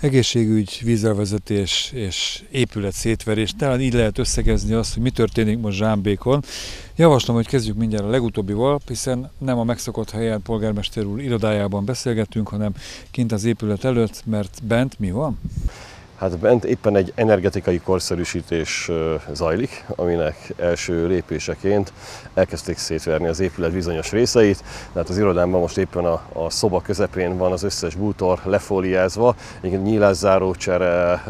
egészségügy, vízelvezetés és épület szétverés. Talán így lehet összegezni azt, hogy mi történik most Zsámbékon. Javaslom, hogy kezdjük mindjárt a legutóbbival, hiszen nem a megszokott helyen polgármester úr irodájában beszélgetünk, hanem kint az épület előtt, mert bent mi van? Hát bent éppen egy energetikai korszerűsítés zajlik, aminek első lépéseként elkezdték szétverni az épület bizonyos részeit. Tehát az irodámban most éppen a, a szoba közepén van az összes bútor lefóliázva, nyílászáró csere,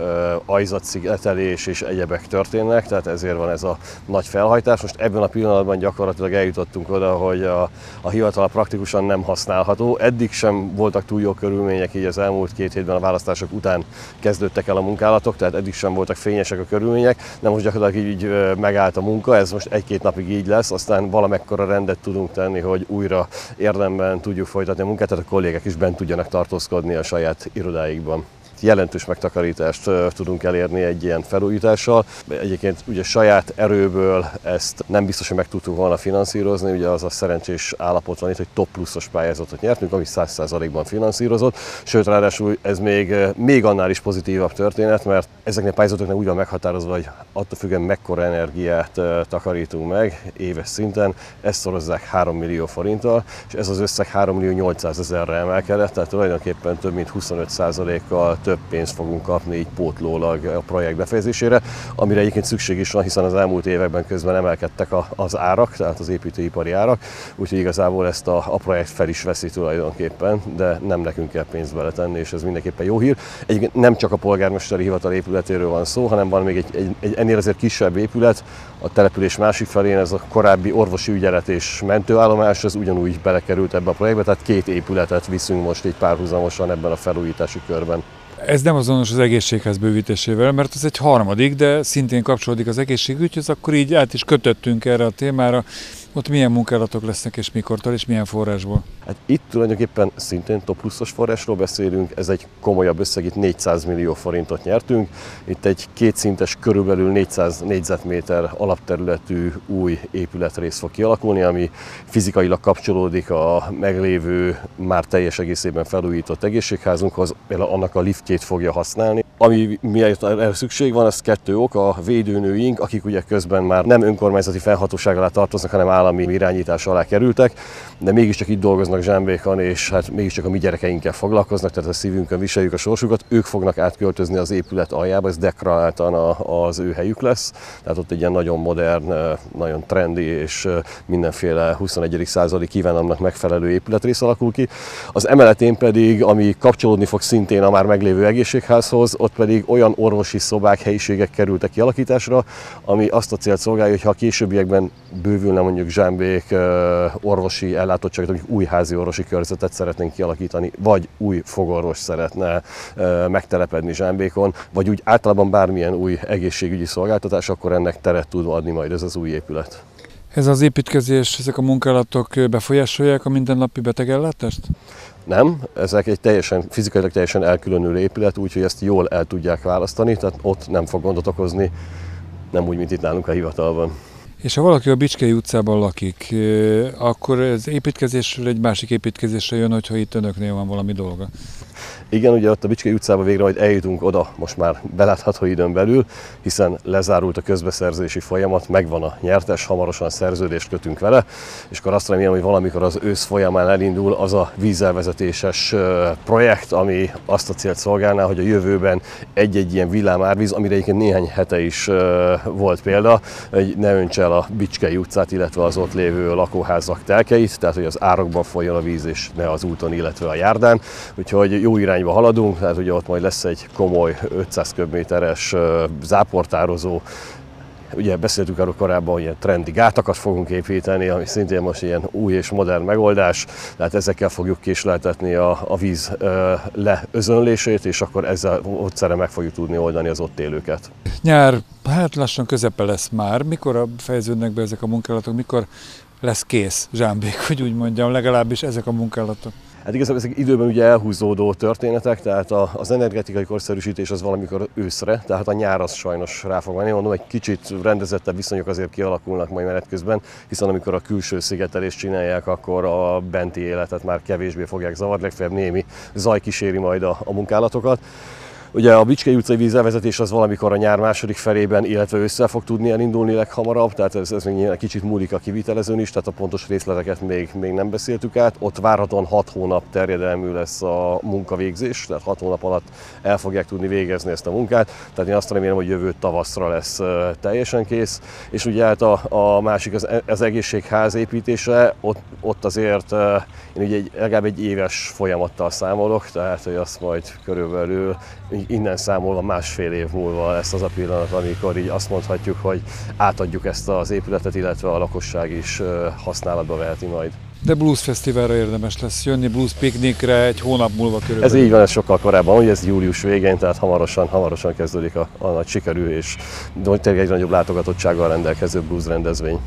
ajzatszigetelés és egyebek történnek, tehát ezért van ez a nagy felhajtás. Most ebben a pillanatban gyakorlatilag eljutottunk oda, hogy a, a hivatal praktikusan nem használható. Eddig sem voltak túl jó körülmények, így az elmúlt két hétben a választások után kezdődtek el el a munkálatok, tehát eddig sem voltak fényesek a körülmények, de most gyakorlatilag így megállt a munka, ez most egy-két napig így lesz, aztán valamekkora rendet tudunk tenni, hogy újra érdemben tudjuk folytatni a munkát, tehát a kollégek is bent tudjanak tartózkodni a saját irodáikban jelentős megtakarítást tudunk elérni egy ilyen felújítással. Egyébként ugye saját erőből ezt nem biztos, hogy meg tudtuk volna finanszírozni, ugye az a szerencsés állapot van itt, hogy top pluszos pályázatot nyertünk, ami 100%-ban finanszírozott, sőt ráadásul ez még, még annál is pozitívabb történet, mert ezeknél a pályázatoknak úgy van meghatározva, hogy attól függően mekkora energiát takarítunk meg éves szinten, ezt szorozzák 3 millió forinttal, és ez az összeg 3 millió 800 ezerre emelkedett, tehát tulajdonképpen több mint 25%-kal több pénzt fogunk kapni így pótlólag a projekt befejezésére, amire egyébként szükség is van, hiszen az elmúlt években közben emelkedtek az árak, tehát az építőipari árak, úgyhogy igazából ezt a, a projekt fel is veszi tulajdonképpen, de nem nekünk kell pénzt beletenni, és ez mindenképpen jó hír. Egyébként nem csak a polgármesteri hivatal épületéről van szó, hanem van még egy, egy, egy ennél azért kisebb épület, a település másik felén ez a korábbi orvosi ügyelet és mentőállomás, ez ugyanúgy belekerült ebbe a projektbe, tehát két épületet viszünk most így párhuzamosan ebben a felújítási körben. Ez nem azonos az egészségház bővítésével, mert ez egy harmadik, de szintén kapcsolódik az egészségügyhöz, akkor így át is kötöttünk erre a témára. Ott milyen munkálatok lesznek és mikortól és milyen forrásból? Hát itt tulajdonképpen szintén top pluszos forrásról beszélünk, ez egy komolyabb összeg, itt 400 millió forintot nyertünk. Itt egy kétszintes, körülbelül 400 négyzetméter alapterületű új épületrész fog kialakulni, ami fizikailag kapcsolódik a meglévő, már teljes egészében felújított egészségházunkhoz, például annak a liftjét fogja használni. Ami miért erre szükség van, az kettő ok, a védőnőink, akik ugye közben már nem önkormányzati felhatóság alá tartoznak, hanem állami irányítás alá kerültek, de mégiscsak itt dolgoznak zsámbékan, és hát mégiscsak a mi gyerekeinkkel foglalkoznak, tehát a szívünkön viseljük a sorsukat, ők fognak átköltözni az épület aljába, ez deklaráltan az ő helyük lesz, tehát ott egy ilyen nagyon modern, nagyon trendi és mindenféle 21. századi kívánalomnak megfelelő épületrész alakul ki. Az emeletén pedig, ami kapcsolódni fog szintén a már meglévő egészségházhoz, ott pedig olyan orvosi szobák, helyiségek kerültek kialakításra, ami azt a célt szolgálja, hogy ha a későbbiekben bővülne mondjuk zsámbék orvosi ellátottságot, új házi orvosi körzetet szeretnénk kialakítani, vagy új fogorvos szeretne megtelepedni zsámbékon, vagy úgy általában bármilyen új egészségügyi szolgáltatás, akkor ennek teret tud adni majd ez az új épület. Ez az építkezés, ezek a munkálatok befolyásolják a mindennapi betegellátást? Nem, ezek egy teljesen, fizikailag teljesen elkülönülő épület, úgyhogy ezt jól el tudják választani, tehát ott nem fog gondot okozni, nem úgy, mint itt nálunk a hivatalban. És ha valaki a Bicskei utcában lakik, akkor az építkezésről egy másik építkezésre jön, hogyha itt önöknél van valami dolga. Igen, ugye ott a Bicskei utcába végre majd eljutunk oda most már belátható időn belül, hiszen lezárult a közbeszerzési folyamat, megvan a nyertes, hamarosan szerződést kötünk vele, és akkor azt remélem, hogy valamikor az ősz folyamán elindul az a vízelvezetéses projekt, ami azt a célt szolgálná, hogy a jövőben egy-egy ilyen villámárvíz, amire egyébként néhány hete is volt példa, hogy ne öntse el a Bicskei utcát, illetve az ott lévő lakóházak telkeit, tehát hogy az árokban folyjon a víz, és ne az úton, illetve a járdán. Úgyhogy jó irányba haladunk, tehát ugye ott majd lesz egy komoly 500 köbméteres záportározó, Ugye beszéltük arról korábban, hogy ilyen trendi gátakat fogunk építeni, ami szintén most ilyen új és modern megoldás, tehát ezekkel fogjuk késleltetni a, a víz leözönlését, és akkor ezzel ott meg fogjuk tudni oldani az ott élőket. Nyár, hát lassan közepe lesz már. Mikor fejeződnek be ezek a munkálatok, mikor lesz kész Zsámbék, hogy úgy mondjam, legalábbis ezek a munkálatok? Hát igazából ezek időben ugye elhúzódó történetek, tehát az energetikai korszerűsítés az valamikor őszre, tehát a nyár az sajnos rá fog menni. Mondom, egy kicsit rendezettebb viszonyok azért kialakulnak majd menet közben, hiszen amikor a külső szigetelést csinálják, akkor a benti életet már kevésbé fogják zavarni, legfeljebb némi zaj kíséri majd a, a munkálatokat. Ugye a Bicskei utcai vízelvezetés az valamikor a nyár második felében, illetve össze fog tudni elindulni leghamarabb, tehát ez, ez még egy kicsit múlik a kivitelezőn is, tehát a pontos részleteket még, még nem beszéltük át. Ott várhatóan 6 hónap terjedelmű lesz a munkavégzés, tehát 6 hónap alatt el fogják tudni végezni ezt a munkát, tehát én azt remélem, hogy jövő tavaszra lesz teljesen kész, és ugye hát a, a másik az, az egészségház építése, ott, ott azért én ugye egy, legalább egy éves folyamattal számolok, tehát hogy azt majd körülbelül innen számolva másfél év múlva lesz az a pillanat, amikor így azt mondhatjuk, hogy átadjuk ezt az épületet, illetve a lakosság is használatba veheti majd. De Blues Fesztiválra érdemes lesz jönni, Blues Piknikre egy hónap múlva körülbelül. Ez így van, ez sokkal korábban, hogy ez július végén, tehát hamarosan, hamarosan kezdődik a, a nagy sikerű és tényleg egy nagyobb látogatottsággal rendelkező blues rendezvény.